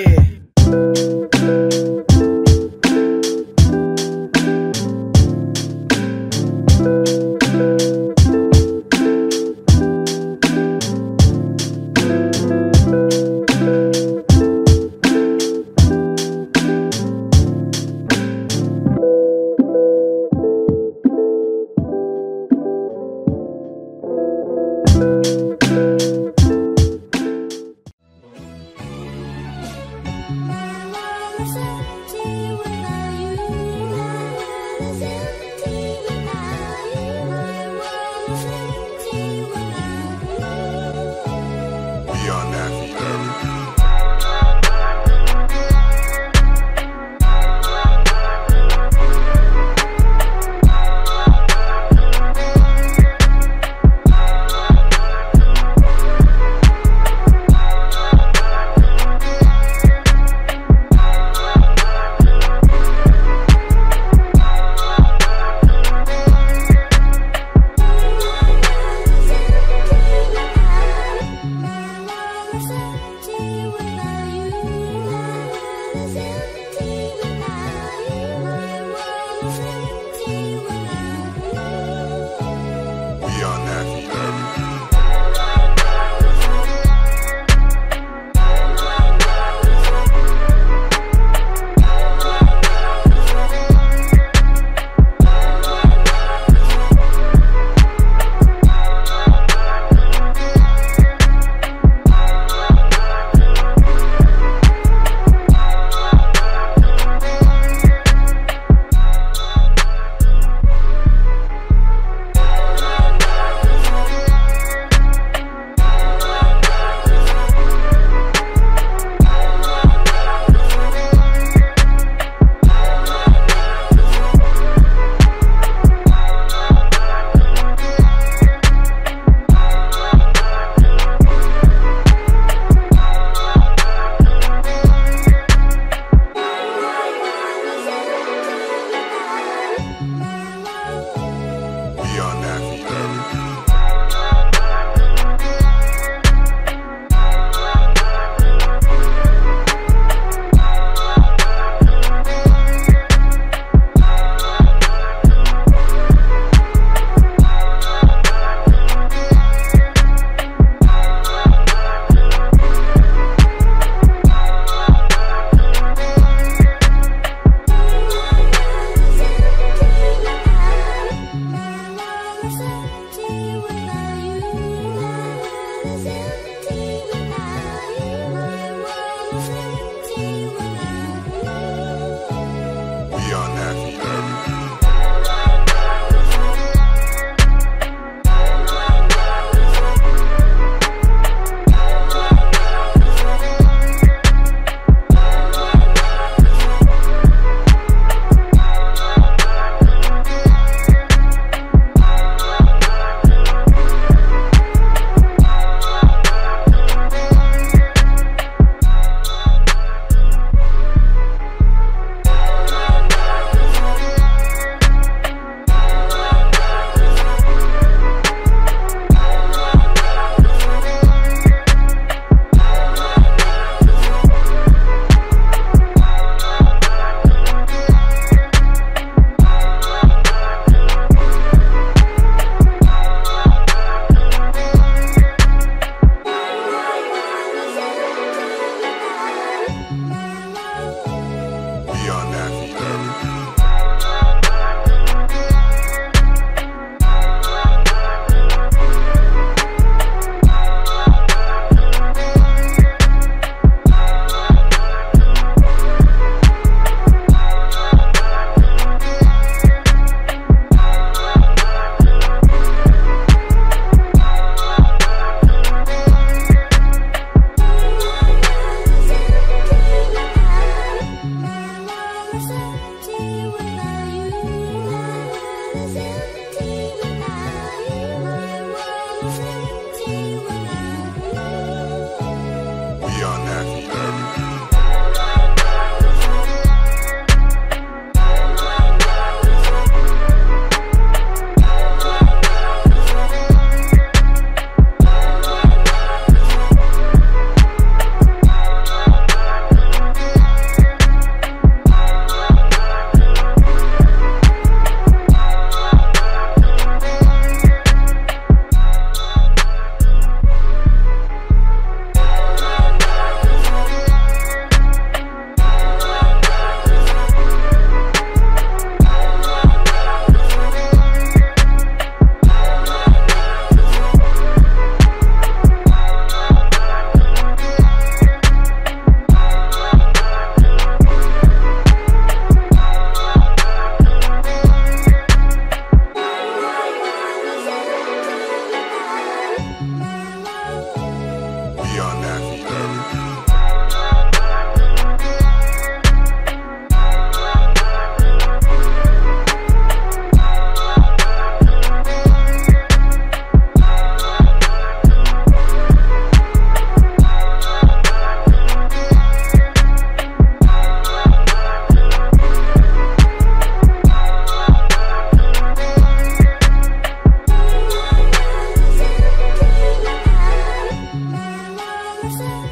Yeah. person see you. Where person